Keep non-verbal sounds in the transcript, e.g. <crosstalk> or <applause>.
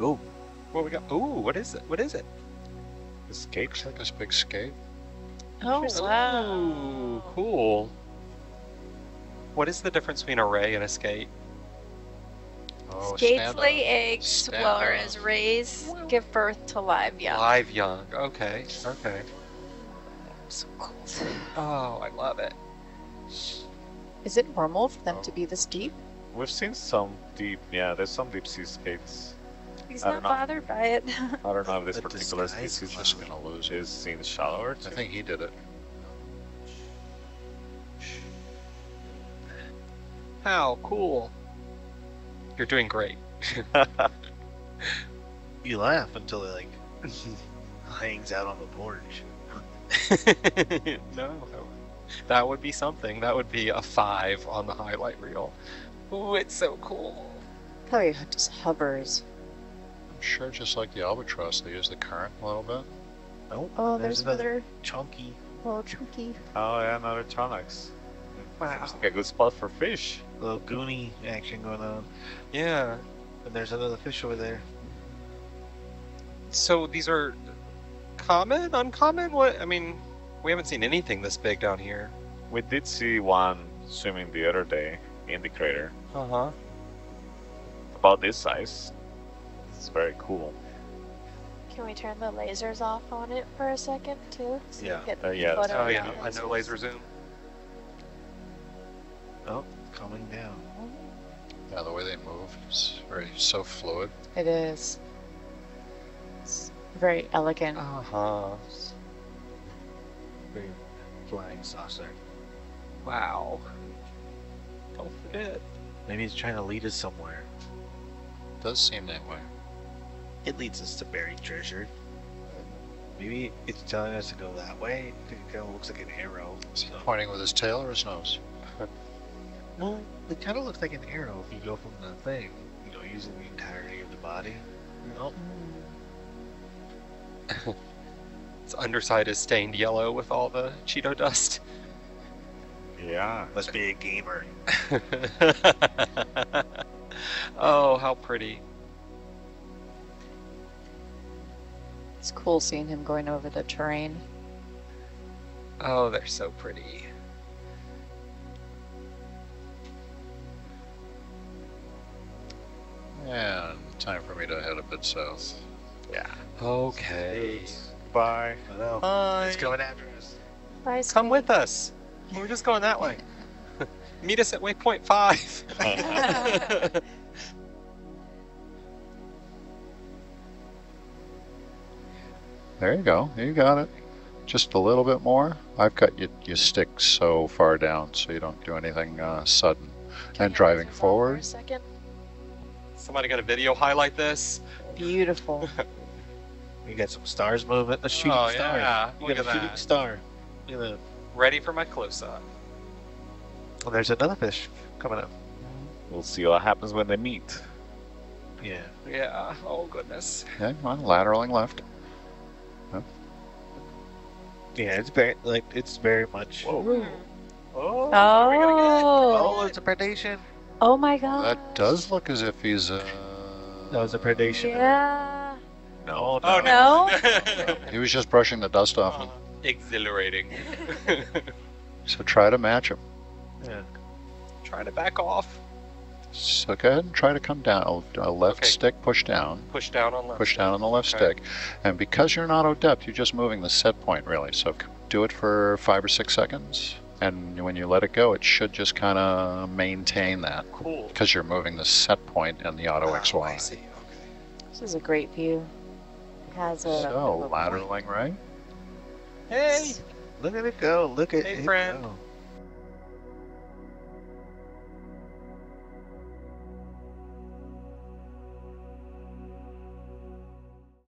Oh, What we got? Ooh, what is it? What is it? Escape. Looks like this big skate. Oh wow. Ooh, cool. What is the difference between a ray and a skate? Oh, Skates stand lay up. eggs, Stand whereas up. rays give birth to live young. Live young. Okay. Okay. So cool. Oh, I love it. Is it normal for them oh. to be this deep? We've seen some deep. Yeah, there's some deep sea skates. He's I not don't know. bothered by it. <laughs> I don't know if this The particular disguise species Just gonna lose it. is seen shallower. I think he did it. How cool. You're doing great. <laughs> you laugh until it like <laughs> hangs out on the porch. no. That would be something. That would be a five on the highlight reel. Ooh, it's so cool. Probably just hovers. I'm sure just like the albatross, they use the current a little bit. Oh, Oh, there's another chunky. little chunky. Oh yeah, another Tronex. Wow. Seems like a good spot for fish. A little goony action going on. Yeah. And there's another fish over there. So these are common, uncommon? What? I mean, we haven't seen anything this big down here. We did see one swimming the other day in the crater. Uh huh. About this size. It's very cool. Can we turn the lasers off on it for a second too? So Yeah. get Uh, yeah, Oh yeah, I know laser zoom. Oh, coming down. Yeah, the way they move is very so fluid. It is. It's very elegant. Uh huh. Very flying saucer. Wow. Don't forget. Maybe he's trying to lead us somewhere. It Does seem that way. It leads us to buried treasure. Maybe it's telling us to go that way. It kind of looks like an arrow. Is he So- pointing with his tail or his nose? <laughs> Well, it kind of looks like an arrow if you go from the thing, you know, using the entirety of the body. Oh, Its <laughs> underside is stained yellow with all the Cheeto dust. Yeah. must be a gamer. <laughs> oh, how pretty. It's cool seeing him going over the terrain. Oh, they're so pretty. And time for me to head a bit south. Yeah. Okay. Bye. I know. Bye. It's coming after us. Bye, Come with us. We're just going that way. <laughs> Meet us at waypoint five. <laughs> <laughs> There you go. You got it. Just a little bit more. I've got you, you stick so far down so you don't do anything uh, sudden. Can and driving zoom out for forward. a second? Somebody got a video highlight this? Beautiful. <laughs> We got some stars moving. A shooting Oh, star. yeah. We Look got a at shooting star. Look at that. Ready for my close up. Well, there's another fish coming up. We'll see what happens when they meet. Yeah. Yeah. Oh, goodness. Okay, on lateraling left. Yeah, it's very like it's very much. Oh, what are we gonna Oh. Oh, it's a predation. Oh my god. That does look as if he's uh That was a predation. Yeah. No, get? Oh, no. no. <laughs> He was just brushing the dust off him. Exhilarating. So try to match him. Yeah. Try to back off. So go ahead and try to come down. Uh, left Okay. stick, push down. Push down on left. Push down on the left Okay. stick. And because you're not adept, you're just moving the set point really. So do it for five or six seconds. And when you let it go, it should just kind of maintain that Cool. because you're moving the set point and the auto Oh, I XY. see. This is a great view. It has a. So lateraling right. Hey, Look at it go. Look at Hey, it friend. go.